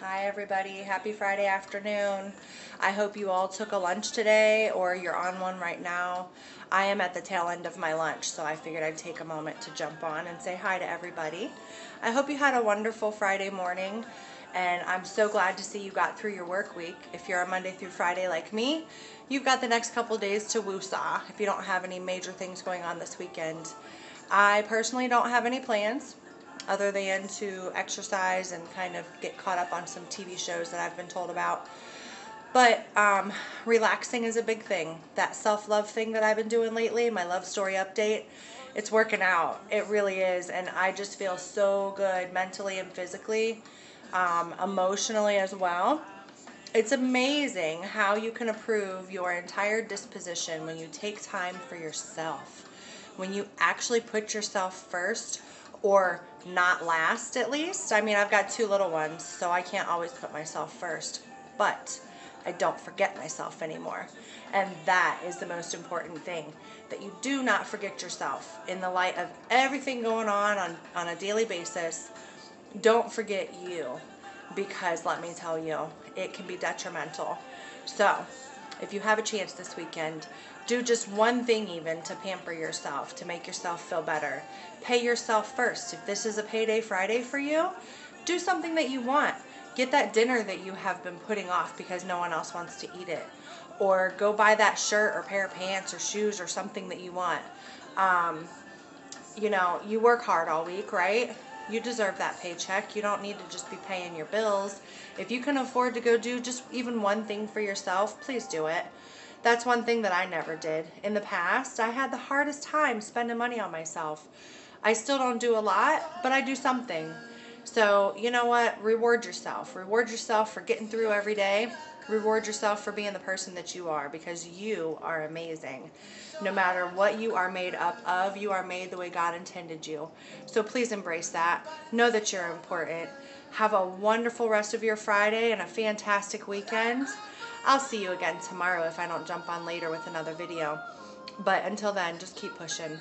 Hi everybody, happy Friday afternoon. I hope you all took a lunch today or you're on one right now. I am at the tail end of my lunch, so I figured I'd take a moment to jump on and say hi to everybody. I hope you had a wonderful Friday morning and I'm so glad to see you got through your work week. If you're a Monday through Friday like me, you've got the next couple days to woosah if you don't have any major things going on this weekend. I personally don't have any plans other than to exercise and kind of get caught up on some TV shows that I've been told about. But um, relaxing is a big thing. That self love thing that I've been doing lately, my love story update, it's working out. It really is. And I just feel so good mentally and physically, um, emotionally as well. It's amazing how you can improve your entire disposition when you take time for yourself. When you actually put yourself first or not last at least. I mean, I've got two little ones, so I can't always put myself first, but I don't forget myself anymore. And that is the most important thing that you do not forget yourself in the light of everything going on on, on a daily basis. Don't forget you because let me tell you, it can be detrimental. So, if you have a chance this weekend, do just one thing even to pamper yourself, to make yourself feel better. Pay yourself first. If this is a payday Friday for you, do something that you want. Get that dinner that you have been putting off because no one else wants to eat it. Or go buy that shirt or pair of pants or shoes or something that you want. Um, you know, you work hard all week, right? You deserve that paycheck. You don't need to just be paying your bills. If you can afford to go do just even one thing for yourself, please do it. That's one thing that I never did. In the past, I had the hardest time spending money on myself. I still don't do a lot, but I do something. So, you know what? Reward yourself. Reward yourself for getting through every day. Reward yourself for being the person that you are because you are amazing. No matter what you are made up of, you are made the way God intended you. So please embrace that. Know that you're important. Have a wonderful rest of your Friday and a fantastic weekend. I'll see you again tomorrow if I don't jump on later with another video. But until then, just keep pushing.